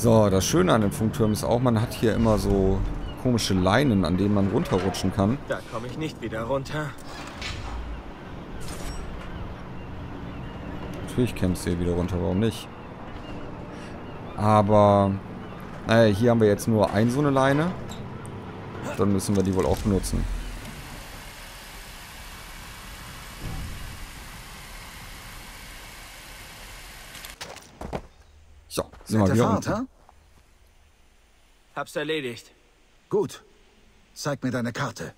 So, das Schöne an den Funktürmen ist auch, man hat hier immer so komische Leinen, an denen man runterrutschen kann. Da komme ich nicht wieder runter. Natürlich kämpfst du hier wieder runter, warum nicht? Aber, naja, hier haben wir jetzt nur ein so eine Leine. Dann müssen wir die wohl auch benutzen. So, sind wir wieder ha? Hab's erledigt. Gut. Zeig mir deine Karte.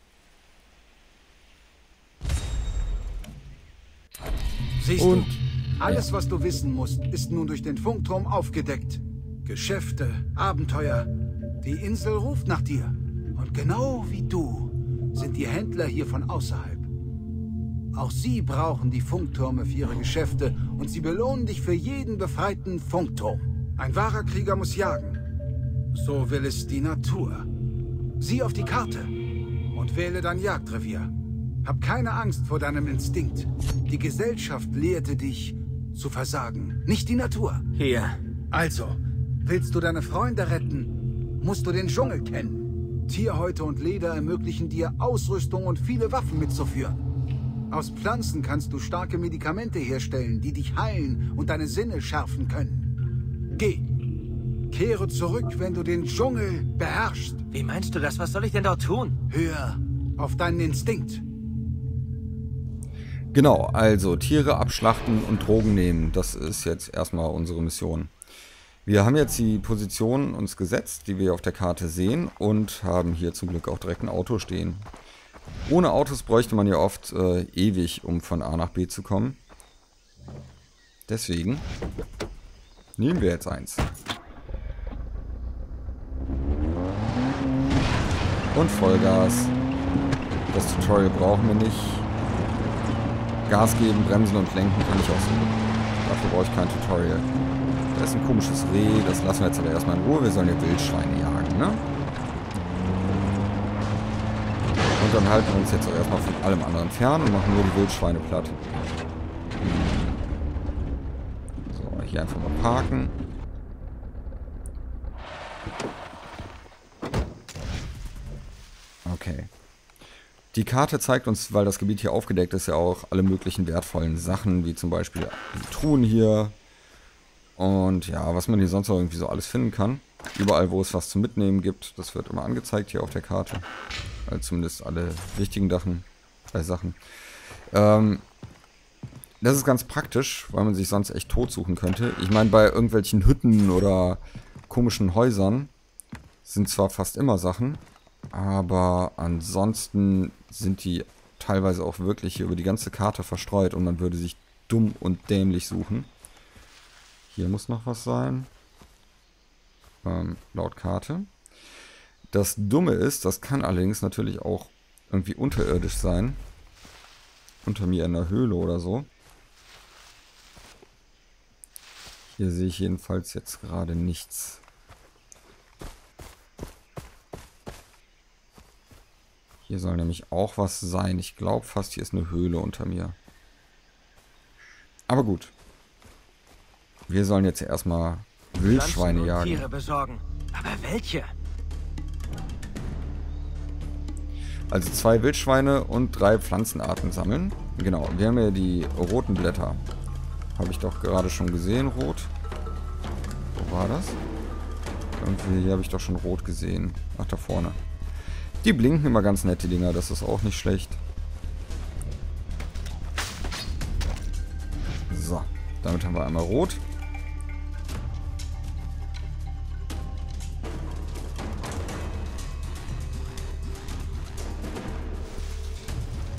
Siehst Und- du, alles, was du wissen musst, ist nun durch den Funkturm aufgedeckt. Geschäfte, Abenteuer. Die Insel ruft nach dir. Und genau wie du sind die Händler hier von außerhalb. Auch sie brauchen die Funktürme für ihre Geschäfte und sie belohnen dich für jeden befreiten Funkturm. Ein wahrer Krieger muss jagen. So will es die Natur. Sieh auf die Karte und wähle dein Jagdrevier. Hab keine Angst vor deinem Instinkt. Die Gesellschaft lehrte dich zu versagen, nicht die Natur. Hier. Also, willst du deine Freunde retten, musst du den Dschungel kennen. Tierhäute und Leder ermöglichen dir Ausrüstung und viele Waffen mitzuführen. Aus Pflanzen kannst du starke Medikamente herstellen, die dich heilen und deine Sinne schärfen können. Geh. Kehre zurück, wenn du den Dschungel beherrschst. Wie meinst du das? Was soll ich denn dort tun? Hör auf deinen Instinkt. Genau, also Tiere abschlachten und Drogen nehmen. Das ist jetzt erstmal unsere Mission. Wir haben jetzt die Position uns gesetzt, die wir auf der Karte sehen und haben hier zum Glück auch direkt ein Auto stehen. Ohne Autos bräuchte man ja oft äh, ewig, um von A nach B zu kommen. Deswegen nehmen wir jetzt eins. Und Vollgas. Das Tutorial brauchen wir nicht. Gas geben, bremsen und lenken kann ich auch so. Dafür brauche ich kein Tutorial. Da ist ein komisches Reh, das lassen wir jetzt aber erstmal in Ruhe. Wir sollen ja Wildschweine jagen, ne? Und dann halten wir uns jetzt auch erstmal von allem anderen fern und machen nur die Wildschweine platt. So, hier einfach mal parken. Okay. Die Karte zeigt uns, weil das Gebiet hier aufgedeckt ist, ja auch alle möglichen wertvollen Sachen, wie zum Beispiel die Truhen hier. Und ja, was man hier sonst noch irgendwie so alles finden kann. Überall, wo es was zum Mitnehmen gibt, das wird immer angezeigt hier auf der Karte. Also zumindest alle wichtigen Sachen. Äh, Sachen. Ähm, das ist ganz praktisch, weil man sich sonst echt tot suchen könnte. Ich meine, bei irgendwelchen Hütten oder komischen Häusern sind zwar fast immer Sachen, aber ansonsten sind die teilweise auch wirklich hier über die ganze Karte verstreut und man würde sich dumm und dämlich suchen. Hier muss noch was sein. Ähm, laut Karte. Das Dumme ist, das kann allerdings natürlich auch irgendwie unterirdisch sein. Unter mir in der Höhle oder so. Hier sehe ich jedenfalls jetzt gerade nichts. Hier soll nämlich auch was sein. Ich glaube fast, hier ist eine Höhle unter mir. Aber gut. Wir sollen jetzt erstmal Wildschweine jagen. Tiere besorgen. Aber welche? Also zwei Wildschweine und drei Pflanzenarten sammeln. Genau, wir haben ja die roten Blätter. Habe ich doch gerade schon gesehen, rot. Wo war das? Irgendwie hier habe ich doch schon rot gesehen. Ach, da vorne. Die blinken immer ganz nett, die Dinger. Das ist auch nicht schlecht. So, damit haben wir einmal rot.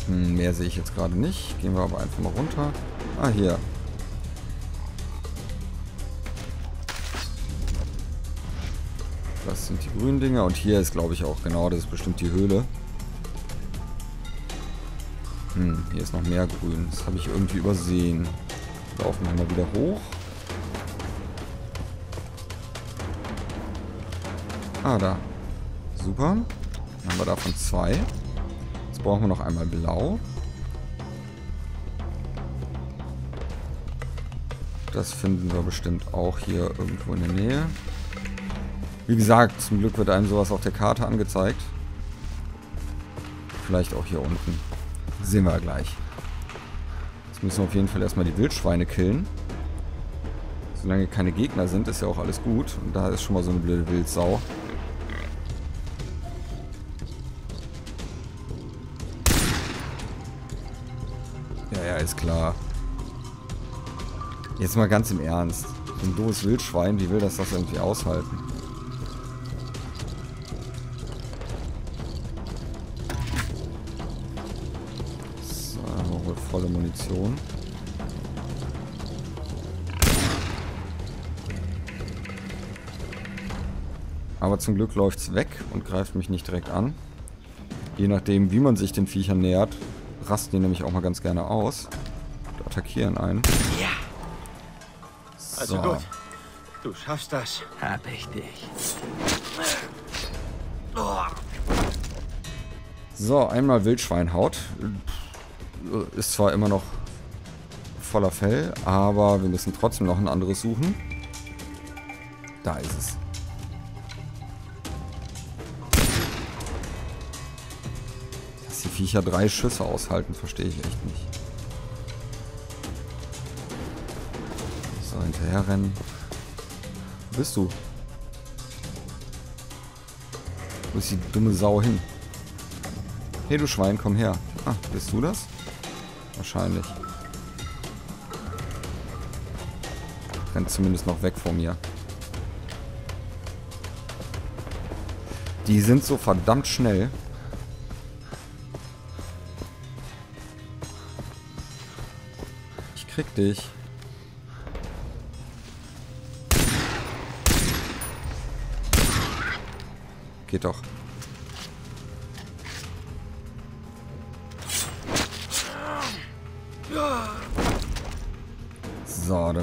Hm, mehr sehe ich jetzt gerade nicht. Gehen wir aber einfach mal runter. Ah, hier. Grünen Dinger. Und hier ist, glaube ich, auch genau, das ist bestimmt die Höhle. Hm, hier ist noch mehr grün. Das habe ich irgendwie übersehen. Laufen wir mal wieder hoch. Ah, da. Super. Dann haben wir davon zwei. Jetzt brauchen wir noch einmal blau. Das finden wir bestimmt auch hier irgendwo in der Nähe. Wie gesagt, zum Glück wird einem sowas auf der Karte angezeigt. Vielleicht auch hier unten. Sehen wir gleich. Jetzt müssen wir auf jeden Fall erstmal die Wildschweine killen. Solange keine Gegner sind, ist ja auch alles gut. Und da ist schon mal so eine blöde Wildsau. Ja, ja, ist klar. Jetzt mal ganz im Ernst. So ein doofes Wildschwein, wie will das das irgendwie aushalten? Volle Munition. Aber zum Glück läuft es weg und greift mich nicht direkt an. Je nachdem, wie man sich den Viechern nähert, rasten die nämlich auch mal ganz gerne aus und attackieren einen. Ja. Also So. gut. Du schaffst das. Hab ich dich. So, einmal Wildschweinhaut. Ist zwar immer noch voller Fell, aber wir müssen trotzdem noch ein anderes suchen. Da ist es. Dass die Viecher drei Schüsse aushalten, verstehe ich echt nicht. So, hinterher rennen. Wo bist du? Wo ist die dumme Sau hin? Hey du Schwein, komm her. Ah, bist du das? Wahrscheinlich. Rennt zumindest noch weg von mir. Die sind so verdammt schnell. Ich krieg dich. Geht doch.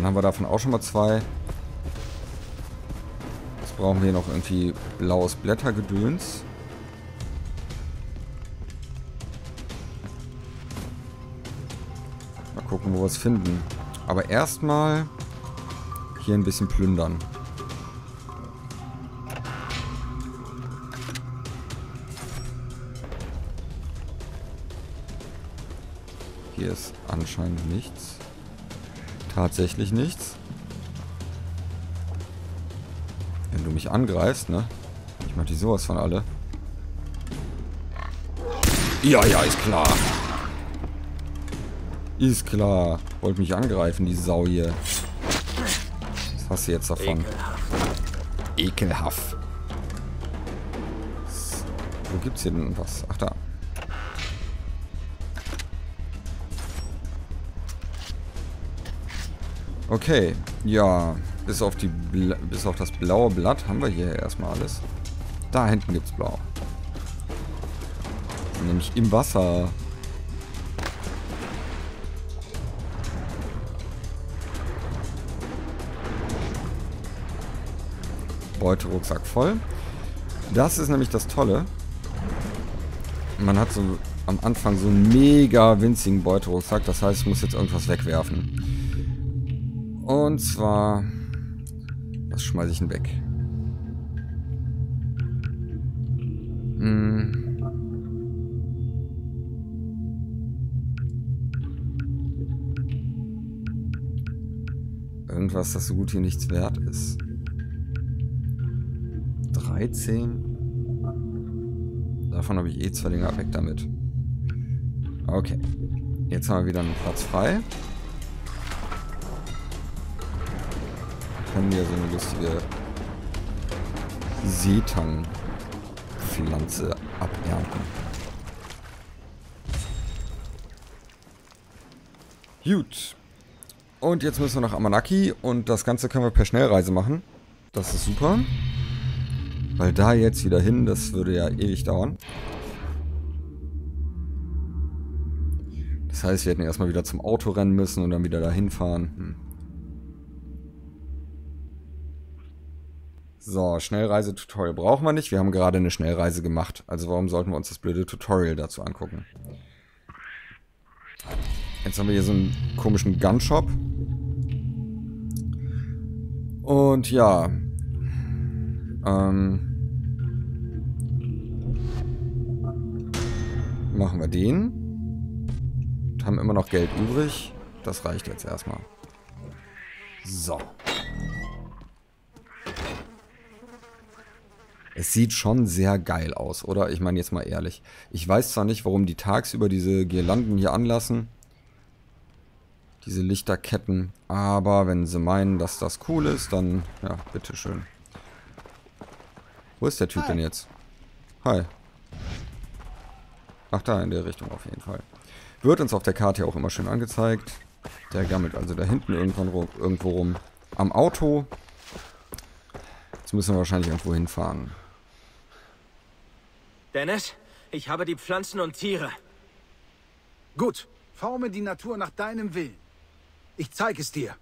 Dann haben wir davon auch schon mal zwei. Jetzt brauchen wir noch irgendwie blaues Blättergedöns. Mal gucken, wo wir es finden. Aber erstmal hier ein bisschen plündern. Hier ist anscheinend nichts. Tatsächlich nichts. Wenn du mich angreifst, ne? Ich mach die sowas von alle. Ja, ja, ist klar. Ist klar. Wollt mich angreifen, die Sau hier. Was hast du jetzt davon? Ekelhaft. Ekelhaft. Wo gibt's hier denn was? Ach da. Okay, ja, bis auf, die bis auf das blaue Blatt haben wir hier erstmal alles. Da hinten gibt's blau. Nämlich im Wasser. Beuterucksack voll. Das ist nämlich das Tolle. Man hat so am Anfang so einen mega winzigen Beuterucksack. Das heißt, ich muss jetzt irgendwas wegwerfen. Und zwar... Was schmeiße ich denn weg? Hm. Irgendwas, das so gut wie nichts wert ist. 13. Davon habe ich eh zwei Dinger weg damit. Okay. Jetzt haben wir wieder einen Platz frei. Können hier so eine lustige Seetang-Pflanze abernten. Gut. Und jetzt müssen wir nach Amanaki und das Ganze können wir per Schnellreise machen. Das ist super. Weil da jetzt wieder hin, das würde ja ewig dauern. Das heißt, wir hätten erstmal wieder zum Auto rennen müssen und dann wieder dahin fahren. Hm. So, Schnellreise-Tutorial brauchen wir nicht. Wir haben gerade eine Schnellreise gemacht. Also warum sollten wir uns das blöde Tutorial dazu angucken? Jetzt haben wir hier so einen komischen Gunshop. Und ja, Ähm, machen wir den. Haben immer noch Geld übrig. Das reicht jetzt erstmal. So. Es sieht schon sehr geil aus, oder? Ich meine jetzt mal ehrlich. Ich weiß zwar nicht, warum die tagsüber diese Girlanden hier anlassen. Diese Lichterketten. Aber wenn sie meinen, dass das cool ist, dann, ja, bitteschön. Wo ist der Typ Hi. denn jetzt? Hi. Ach, da in der Richtung auf jeden Fall. Wird uns auf der Karte auch immer schön angezeigt. Der gammelt also da hinten irgendwann rum, irgendwo rum. Am Auto. Jetzt müssen wir wahrscheinlich irgendwo hinfahren. Dennis, ich habe die Pflanzen und Tiere. Gut, forme die Natur nach deinem Willen. Ich zeige es dir.